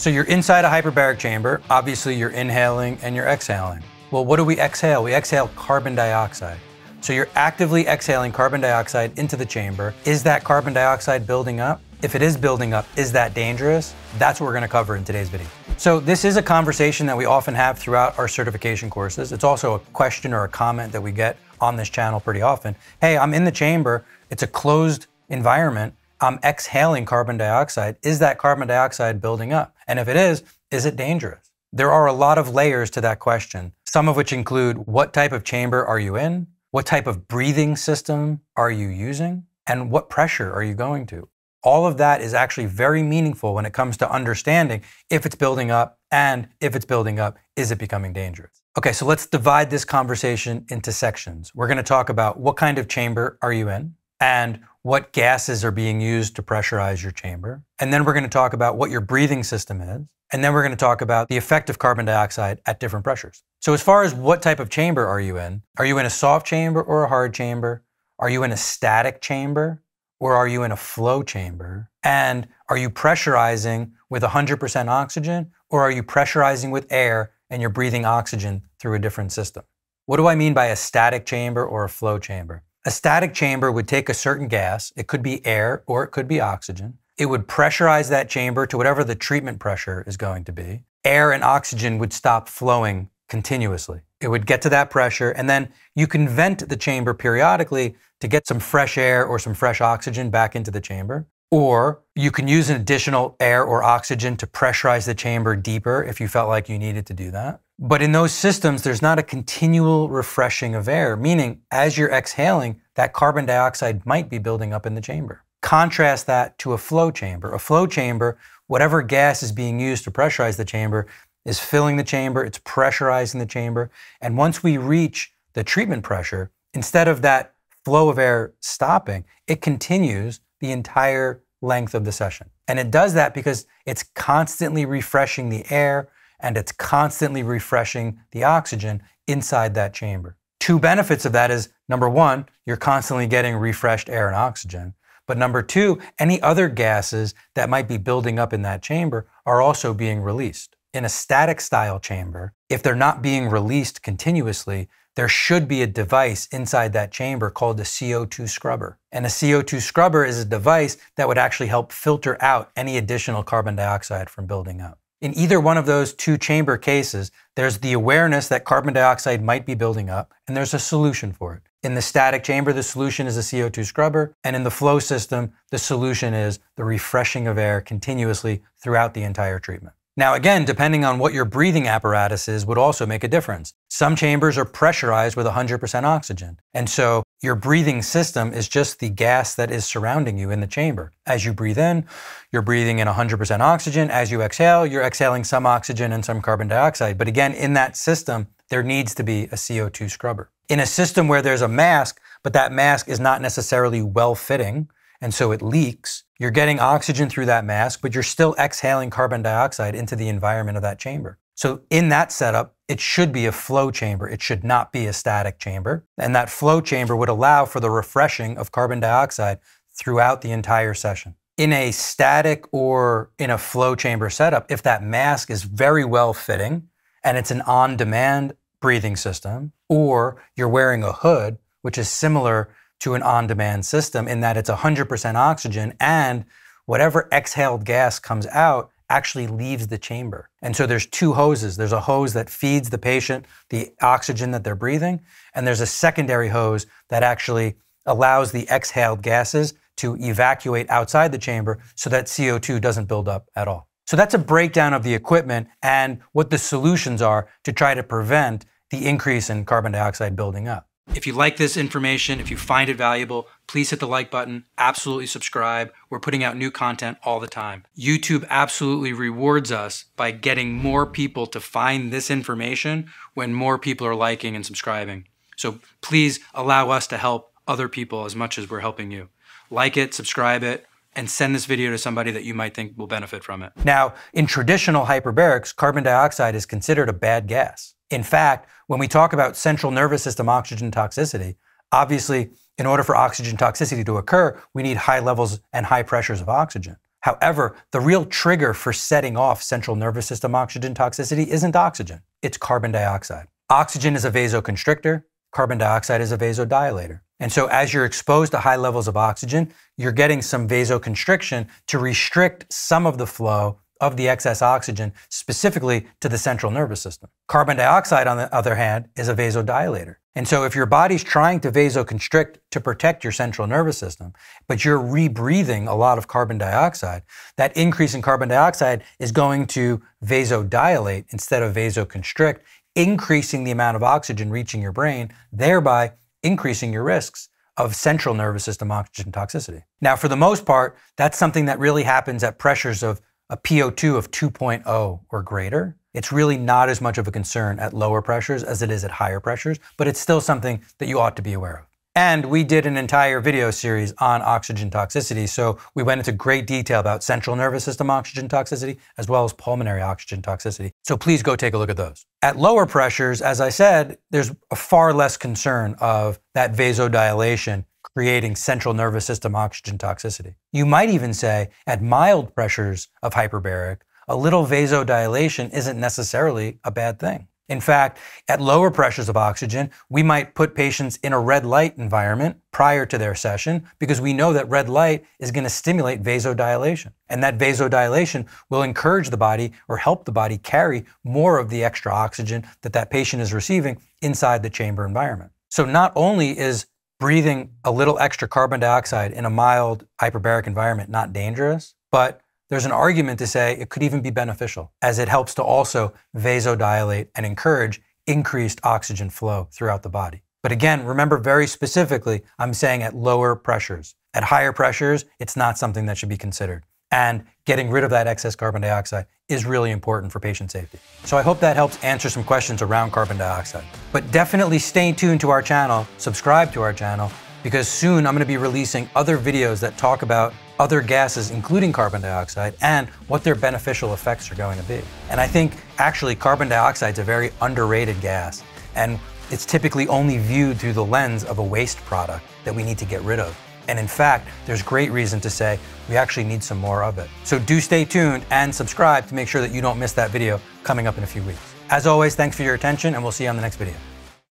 So you're inside a hyperbaric chamber. Obviously, you're inhaling and you're exhaling. Well, what do we exhale? We exhale carbon dioxide. So you're actively exhaling carbon dioxide into the chamber. Is that carbon dioxide building up? If it is building up, is that dangerous? That's what we're gonna cover in today's video. So this is a conversation that we often have throughout our certification courses. It's also a question or a comment that we get on this channel pretty often. Hey, I'm in the chamber. It's a closed environment. I'm exhaling carbon dioxide. Is that carbon dioxide building up? And if it is, is it dangerous? There are a lot of layers to that question, some of which include what type of chamber are you in? What type of breathing system are you using? And what pressure are you going to? All of that is actually very meaningful when it comes to understanding if it's building up and if it's building up, is it becoming dangerous? Okay, so let's divide this conversation into sections. We're going to talk about what kind of chamber are you in and what gases are being used to pressurize your chamber. And then we're going to talk about what your breathing system is. And then we're going to talk about the effect of carbon dioxide at different pressures. So, as far as what type of chamber are you in, are you in a soft chamber or a hard chamber? Are you in a static chamber or are you in a flow chamber? And are you pressurizing with 100% oxygen or are you pressurizing with air and you're breathing oxygen through a different system? What do I mean by a static chamber or a flow chamber? A static chamber would take a certain gas, it could be air or it could be oxygen, it would pressurize that chamber to whatever the treatment pressure is going to be. Air and oxygen would stop flowing continuously. It would get to that pressure, and then you can vent the chamber periodically to get some fresh air or some fresh oxygen back into the chamber. Or you can use an additional air or oxygen to pressurize the chamber deeper if you felt like you needed to do that. But in those systems, there's not a continual refreshing of air, meaning as you're exhaling, that carbon dioxide might be building up in the chamber. Contrast that to a flow chamber. A flow chamber, whatever gas is being used to pressurize the chamber, is filling the chamber, it's pressurizing the chamber. And once we reach the treatment pressure, instead of that flow of air stopping, it continues the entire length of the session. And it does that because it's constantly refreshing the air and it's constantly refreshing the oxygen inside that chamber. Two benefits of that is number one, you're constantly getting refreshed air and oxygen. But number two, any other gases that might be building up in that chamber are also being released. In a static style chamber, if they're not being released continuously, there should be a device inside that chamber called a CO2 scrubber. And a CO2 scrubber is a device that would actually help filter out any additional carbon dioxide from building up. In either one of those two chamber cases, there's the awareness that carbon dioxide might be building up, and there's a solution for it. In the static chamber, the solution is a CO2 scrubber, and in the flow system, the solution is the refreshing of air continuously throughout the entire treatment. Now, again, depending on what your breathing apparatus is, would also make a difference. Some chambers are pressurized with 100% oxygen. And so your breathing system is just the gas that is surrounding you in the chamber. As you breathe in, you're breathing in 100% oxygen. As you exhale, you're exhaling some oxygen and some carbon dioxide. But again, in that system, there needs to be a CO2 scrubber. In a system where there's a mask, but that mask is not necessarily well fitting, and so it leaks. You're getting oxygen through that mask, but you're still exhaling carbon dioxide into the environment of that chamber. So in that setup, it should be a flow chamber. It should not be a static chamber. And that flow chamber would allow for the refreshing of carbon dioxide throughout the entire session. In a static or in a flow chamber setup, if that mask is very well fitting and it's an on demand breathing system, or you're wearing a hood, which is similar to an on demand system in that it's 100% oxygen and whatever exhaled gas comes out actually leaves the chamber. And so there's two hoses. There's a hose that feeds the patient the oxygen that they're breathing, and there's a secondary hose that actually allows the exhaled gases to evacuate outside the chamber so that CO2 doesn't build up at all. So that's a breakdown of the equipment and what the solutions are to try to prevent the increase in carbon dioxide building up. If you like this information, if you find it valuable, please hit the like button, absolutely subscribe. We're putting out new content all the time. YouTube absolutely rewards us by getting more people to find this information when more people are liking and subscribing. So please allow us to help other people as much as we're helping you. Like it, subscribe it, and send this video to somebody that you might think will benefit from it. Now, in traditional hyperbarics, carbon dioxide is considered a bad gas. In fact, when we talk about central nervous system oxygen toxicity, obviously, in order for oxygen toxicity to occur, we need high levels and high pressures of oxygen. However, the real trigger for setting off central nervous system oxygen toxicity isn't oxygen, it's carbon dioxide. Oxygen is a vasoconstrictor, carbon dioxide is a vasodilator. And so, as you're exposed to high levels of oxygen, you're getting some vasoconstriction to restrict some of the flow of the excess oxygen specifically to the central nervous system. Carbon dioxide, on the other hand, is a vasodilator. And so, if your body's trying to vasoconstrict to protect your central nervous system, but you're rebreathing a lot of carbon dioxide, that increase in carbon dioxide is going to vasodilate instead of vasoconstrict, increasing the amount of oxygen reaching your brain, thereby increasing your risks of central nervous system oxygen toxicity. Now, for the most part, that's something that really happens at pressures of a PO2 of 2.0 or greater. It's really not as much of a concern at lower pressures as it is at higher pressures, but it's still something that you ought to be aware of. And we did an entire video series on oxygen toxicity. So we went into great detail about central nervous system oxygen toxicity as well as pulmonary oxygen toxicity. So please go take a look at those. At lower pressures, as I said, there's a far less concern of that vasodilation creating central nervous system oxygen toxicity. You might even say at mild pressures of hyperbaric, a little vasodilation isn't necessarily a bad thing. In fact, at lower pressures of oxygen, we might put patients in a red light environment prior to their session because we know that red light is going to stimulate vasodilation. And that vasodilation will encourage the body or help the body carry more of the extra oxygen that that patient is receiving inside the chamber environment. So not only is breathing a little extra carbon dioxide in a mild hyperbaric environment not dangerous, but there's an argument to say it could even be beneficial as it helps to also vasodilate and encourage increased oxygen flow throughout the body. But again, remember very specifically, I'm saying at lower pressures. At higher pressures, it's not something that should be considered. And getting rid of that excess carbon dioxide is really important for patient safety. So I hope that helps answer some questions around carbon dioxide. But definitely stay tuned to our channel, subscribe to our channel, because soon I'm going to be releasing other videos that talk about other gases, including carbon dioxide, and what their beneficial effects are going to be. And I think actually carbon dioxide is a very underrated gas, and it's typically only viewed through the lens of a waste product that we need to get rid of. And in fact, there's great reason to say we actually need some more of it. So do stay tuned and subscribe to make sure that you don't miss that video coming up in a few weeks. As always, thanks for your attention, and we'll see you on the next video.